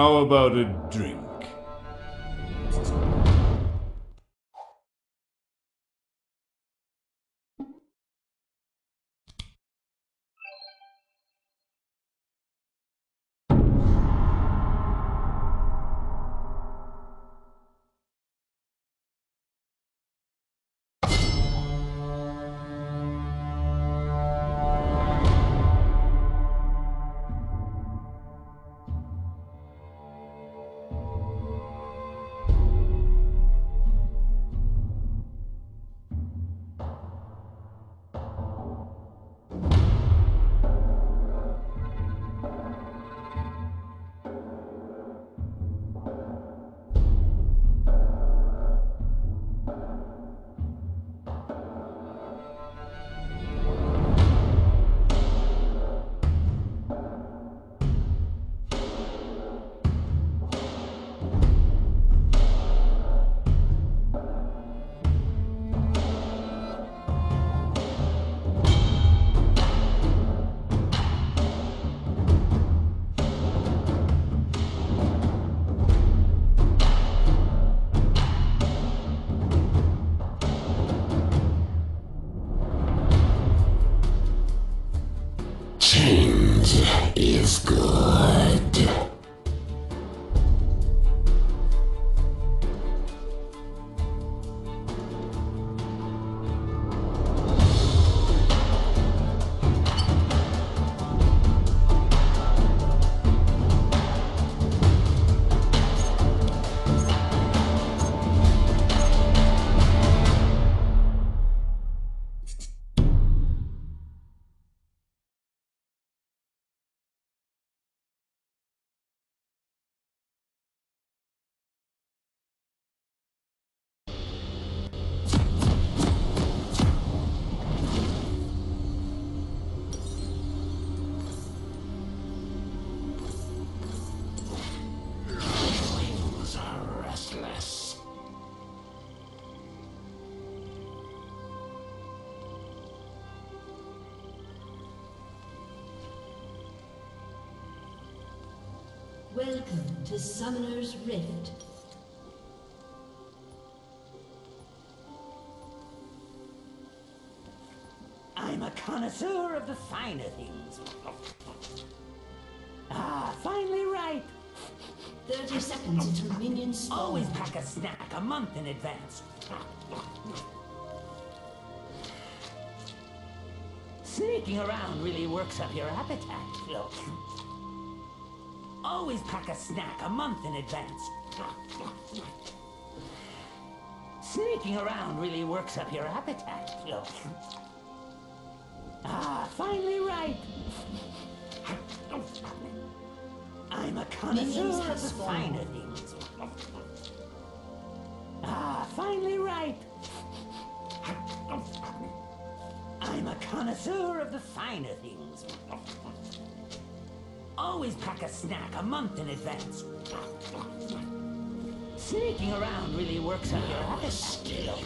How about a drink? To Summoner's Rift. I'm a connoisseur of the finer things. Ah, finally ripe. 30 seconds until minions spawn. Always pack a snack a month in advance. Sneaking around really works up your appetite. Always pack a snack a month in advance. Sneaking around really works up your appetite. Ah, finally ripe. I'm a connoisseur of the finer things. Ah, finally ripe. I'm a connoisseur of the finer things. Always pack a snack a month in advance. Sneaking around really works up your appetite. They'll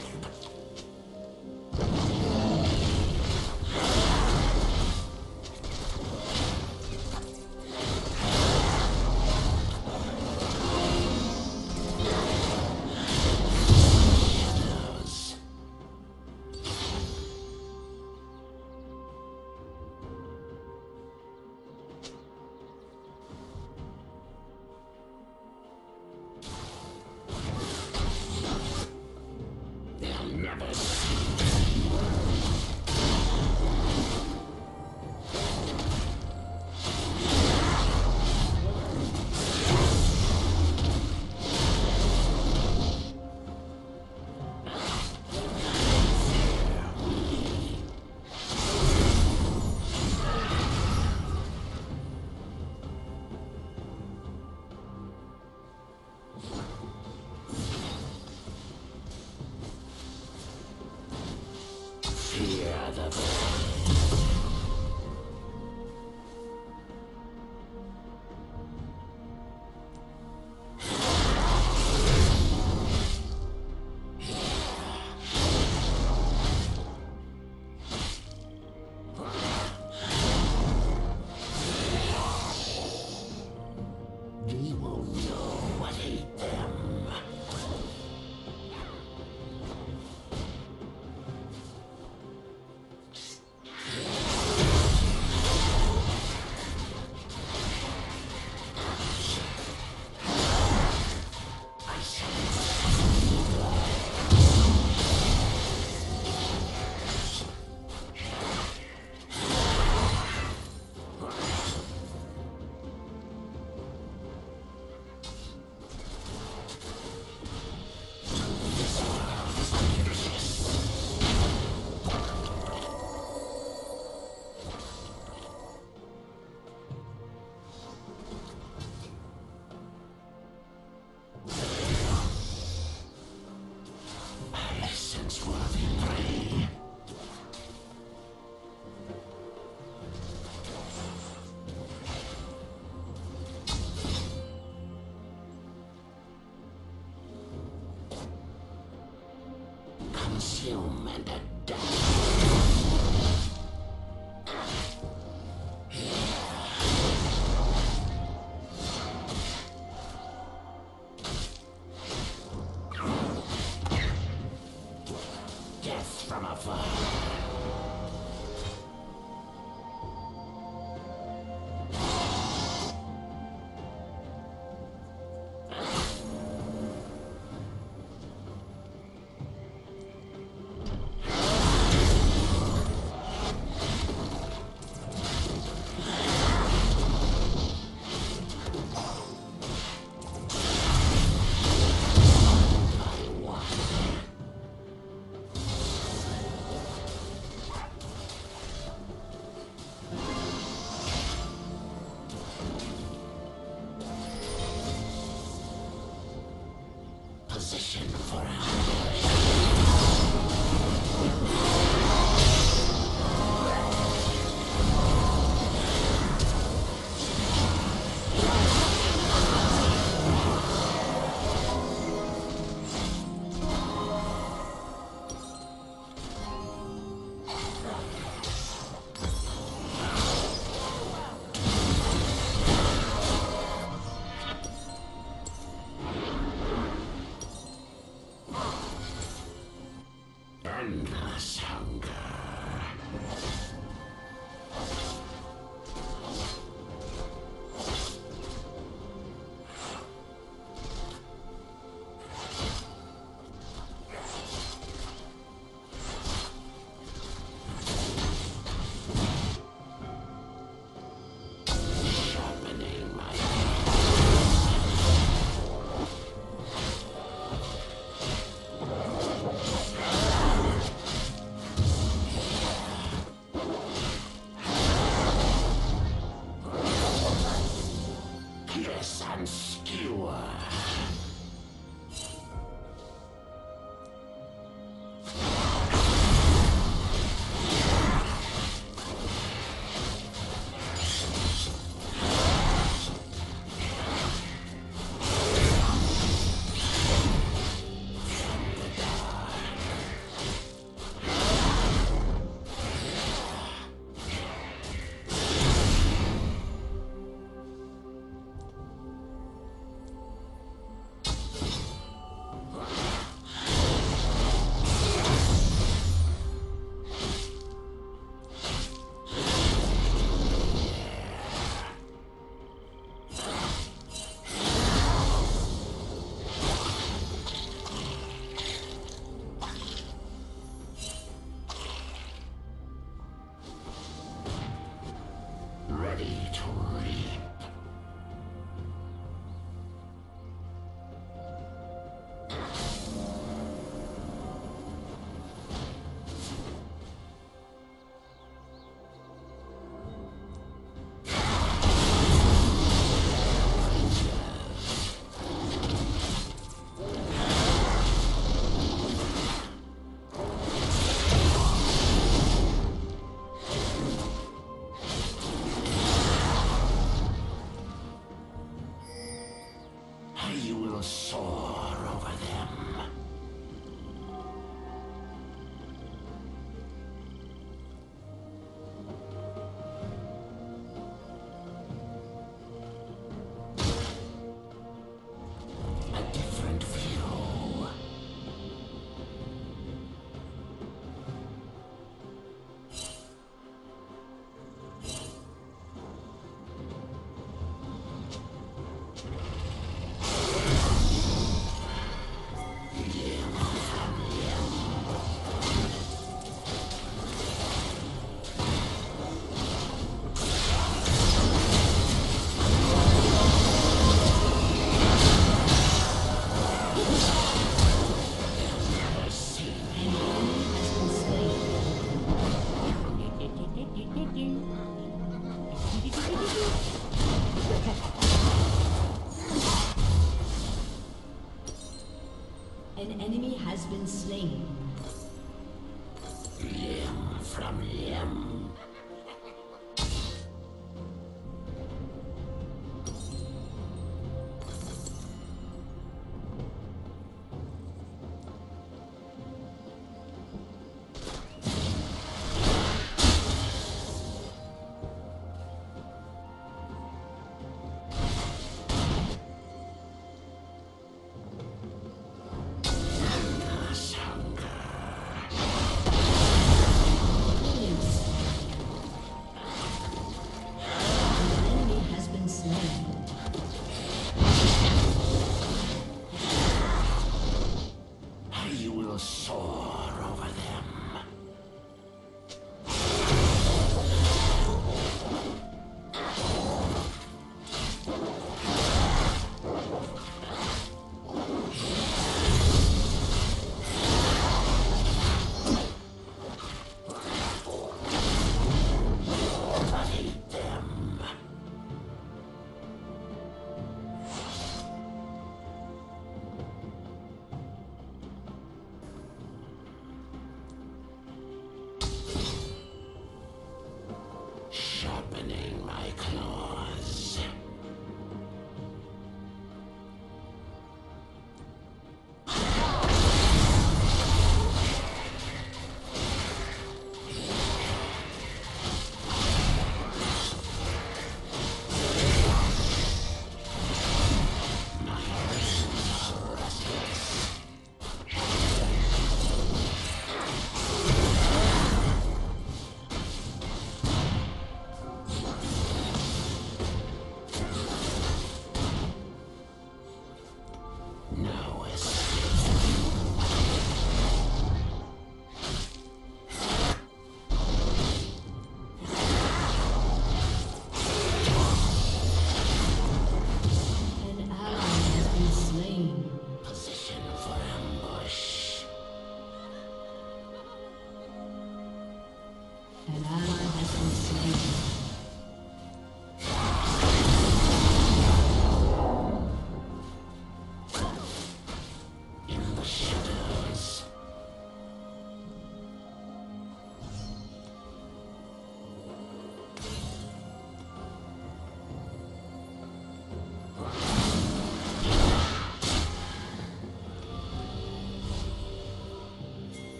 for ambush.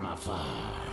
From afar.